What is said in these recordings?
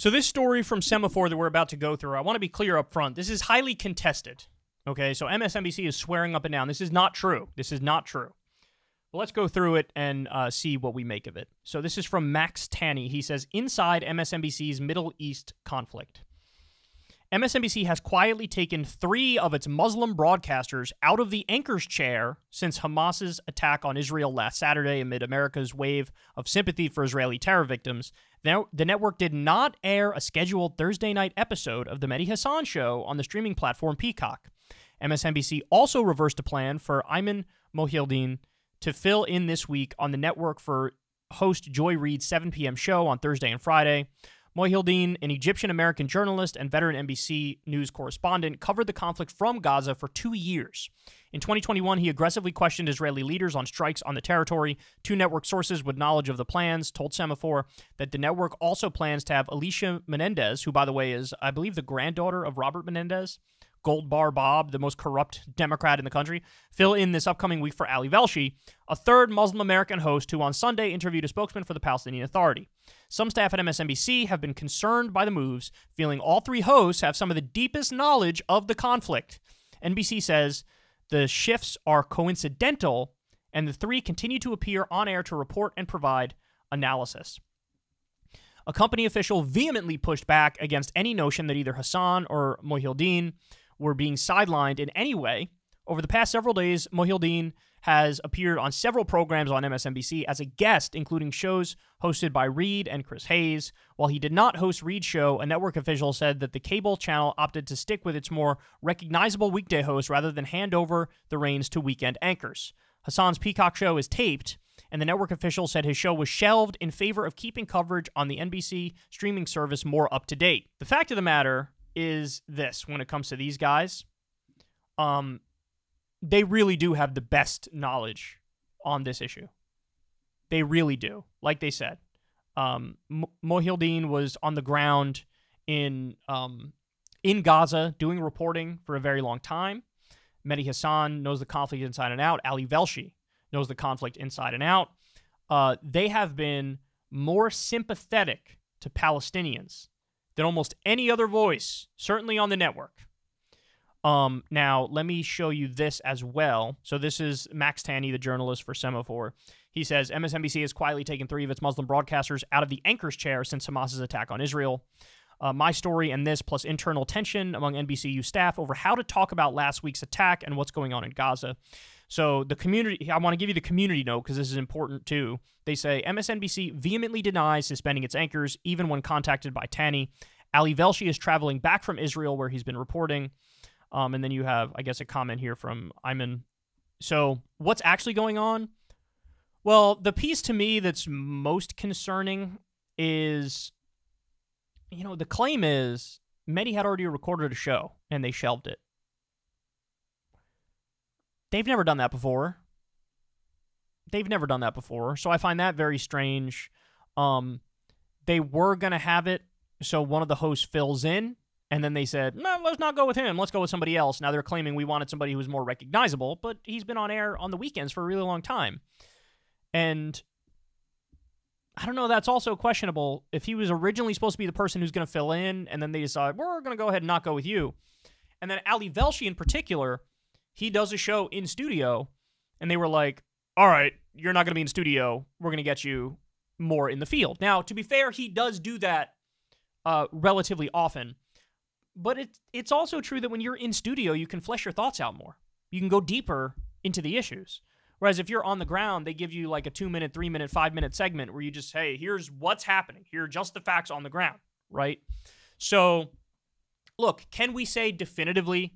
So this story from Semafor that we're about to go through, I want to be clear up front. This is highly contested. Okay, so MSNBC is swearing up and down. This is not true. This is not true. Well, let's go through it and uh, see what we make of it. So this is from Max Tani. He says, inside MSNBC's Middle East conflict. MSNBC has quietly taken three of its Muslim broadcasters out of the anchor's chair since Hamas's attack on Israel last Saturday amid America's wave of sympathy for Israeli terror victims. Now, The network did not air a scheduled Thursday night episode of The Mehdi Hasan Show on the streaming platform Peacock. MSNBC also reversed a plan for Ayman Mohyeldin to fill in this week on the network for host Joy Reid's 7 p.m. show on Thursday and Friday. Mohyeldin, an Egyptian American journalist and veteran NBC News correspondent, covered the conflict from Gaza for two years. In 2021, he aggressively questioned Israeli leaders on strikes on the territory. Two network sources with knowledge of the plans told Semafor that the network also plans to have Alicia Menendez, who, by the way, is, I believe, the granddaughter of Robert Menendez, Gold Bar Bob, the most corrupt Democrat in the country, fill in this upcoming week for Ali Velshi, a third Muslim American host who on Sunday interviewed a spokesman for the Palestinian Authority. Some staff at MSNBC have been concerned by the moves, feeling all three hosts have some of the deepest knowledge of the conflict. NBC says the shifts are coincidental, and the three continue to appear on air to report and provide analysis. A company official vehemently pushed back against any notion that either Hasan or Mohyeldin were being sidelined in any way. Over the past several days, Mohyeldin has appeared on several programs on MSNBC as a guest, including shows hosted by Reid and Chris Hayes. While he did not host Reid's show, a network official said that the cable channel opted to stick with its more recognizable weekday hosts rather than hand over the reins to weekend anchors. Hasan's Peacock show is taped, and the network official said his show was shelved in favor of keeping coverage on the NBC streaming service more up to date. The fact of the matter is this when it comes to these guys. Um, they really do have the best knowledge on this issue. They really do. Like they said, um, Mohyeldin was on the ground in um, in Gaza doing reporting for a very long time. Mehdi Hasan knows the conflict inside and out. Ali Velshi knows the conflict inside and out. Uh, they have been more sympathetic to Palestinians than almost any other voice, certainly on the network. Um, now, let me show you this as well. So, this is Max Tani, the journalist for Semafor. He says MSNBC has quietly taken three of its Muslim broadcasters out of the anchor's chair since Hamas's attack on Israel. Uh, my story and this, plus internal tension among NBCU staff over how to talk about last week's attack and what's going on in Gaza. So, the community, I want to give you the community note because this is important too. They say MSNBC vehemently denies suspending its anchors, even when contacted by Tani. Ali Velshi is traveling back from Israel, where he's been reporting. Um, and then you have, I guess, a comment here from Ayman. So, what's actually going on? Well, the piece to me that's most concerning is, you know, the claim is Mehdi had already recorded a show and they shelved it. They've never done that before. They've never done that before. So I find that very strange. Um, they were going to have it so one of the hosts fills in and then they said, no, let's not go with him. Let's go with somebody else. Now they're claiming we wanted somebody who was more recognizable, but he's been on air on the weekends for a really long time. And I don't know, that's also questionable. If he was originally supposed to be the person who's going to fill in, and then they decide, we're going to go ahead and not go with you. And then Ali Velshi in particular, he does a show in studio, and they were like, all right, you're not going to be in studio. We're going to get you more in the field. Now, to be fair, he does do that uh, relatively often. But it's it's also true that when you're in studio, you can flesh your thoughts out more. You can go deeper into the issues. Whereas if you're on the ground, they give you like a two minute, three minute, five minute segment where you just, hey, here's what's happening. Here are just the facts on the ground, right? So, look, can we say definitively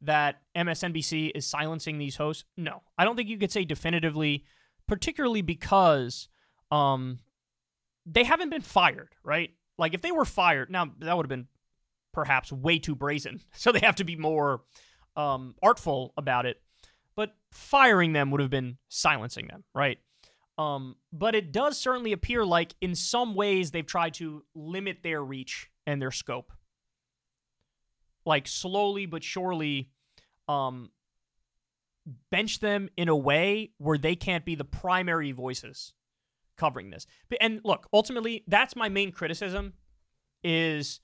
that MSNBC is silencing these hosts? No, I don't think you could say definitively, particularly because um, they haven't been fired, right? Like if they were fired, now that would have been perhaps way too brazen. So they have to be more um, artful about it. But firing them would have been silencing them, right? Um, but it does certainly appear like in some ways they've tried to limit their reach and their scope. Like slowly but surely um, bench them in a way where they can't be the primary voices covering this. And look, ultimately, that's my main criticism is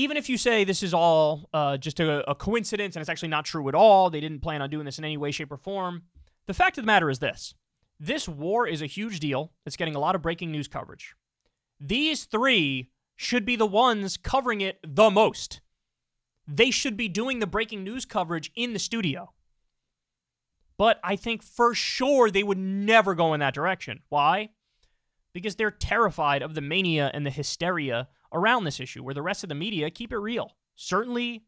even if you say this is all uh, just a, a coincidence and it's actually not true at all, they didn't plan on doing this in any way, shape, or form. The fact of the matter is this this war is a huge deal. It's getting a lot of breaking news coverage. These three should be the ones covering it the most. They should be doing the breaking news coverage in the studio. But I think for sure they would never go in that direction. Why? Because they're terrified of the mania and the hysteria around this issue, where the rest of the media keep it real. Certainly,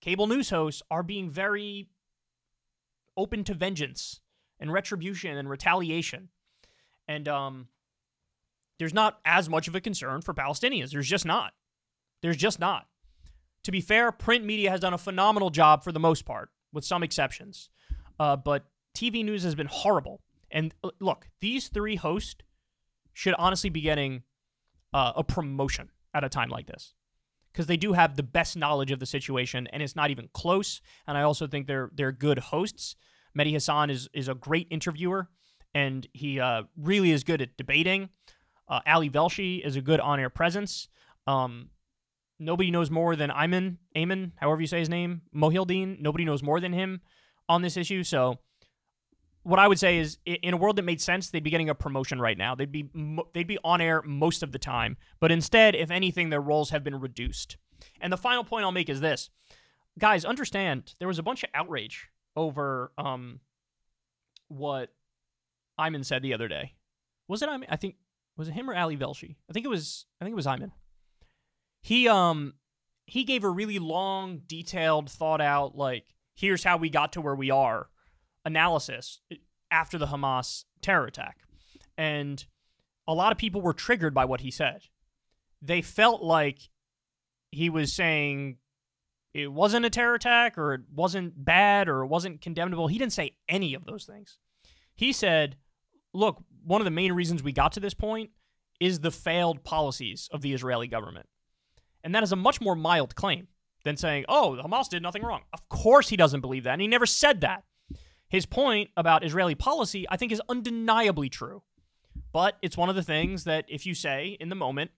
cable news hosts are being very open to vengeance and retribution and retaliation. And um, there's not as much of a concern for Palestinians. There's just not. There's just not. To be fair, print media has done a phenomenal job for the most part, with some exceptions. Uh, but TV news has been horrible. And uh, look, these three hosts should honestly be getting uh, a promotion at a time like this because they do have the best knowledge of the situation, and it's not even close. And I also think they're they're good hosts. Mehdi Hasan is is a great interviewer, and he uh, really is good at debating. Uh, Ali Velshi is a good on air presence. Um, nobody knows more than Ayman, Ayman, however you say his name, Mohyeldin. Nobody knows more than him on this issue. So, what I would say is, in a world that made sense, they'd be getting a promotion right now. They'd be they'd be on air most of the time. But instead, if anything, their roles have been reduced. And the final point I'll make is this, guys, understand there was a bunch of outrage over um what Iman said the other day. Was it Ayman? I think was it him or Ali Velshi? I think it was I think it was Iman. He um he gave a really long, detailed, thought out like here's how we got to where we are analysis after the Hamas terror attack. And a lot of people were triggered by what he said. They felt like he was saying it wasn't a terror attack or it wasn't bad or it wasn't condemnable. He didn't say any of those things. He said, look, one of the main reasons we got to this point is the failed policies of the Israeli government. And that is a much more mild claim than saying, oh, Hamas did nothing wrong. Of course he doesn't believe that. And he never said that. His point about Israeli policy, I think, is undeniably true. But it's one of the things that if you say in the moment,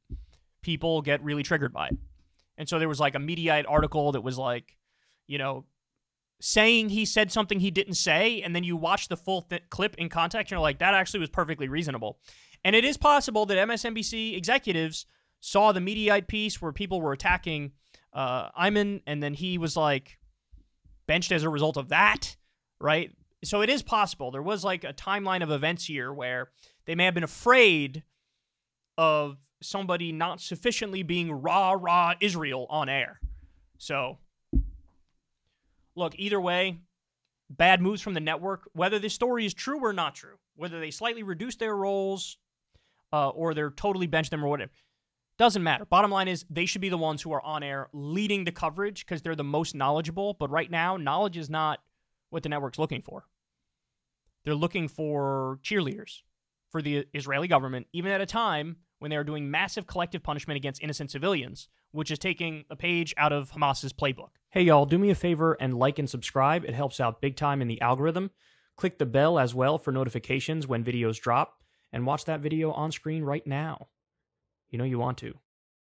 people get really triggered by it. And so there was like a Mediaite article that was like, you know, saying he said something he didn't say, and then you watch the full th- clip in context, and you're like, that actually was perfectly reasonable. And it is possible that MSNBC executives saw the Mediaite piece where people were attacking uh, Ayman, and then he was like benched as a result of that, right? So it is possible. There was like a timeline of events here where they may have been afraid of somebody not sufficiently being rah rah Israel on air. So, look, either way, bad moves from the network, whether this story is true or not true, whether they slightly reduce their roles uh, or they're totally bench them or whatever. Doesn't matter. Bottom line is they should be the ones who are on air leading the coverage because they're the most knowledgeable. But right now, knowledge is not what the network's looking for. They're looking for cheerleaders for the Israeli government, even at a time when they are doing massive collective punishment against innocent civilians, which is taking a page out of Hamas's playbook. Hey, y'all, do me a favor and like and subscribe. It helps out big time in the algorithm. Click the bell as well for notifications when videos drop, and watch that video on screen right now. You know you want to.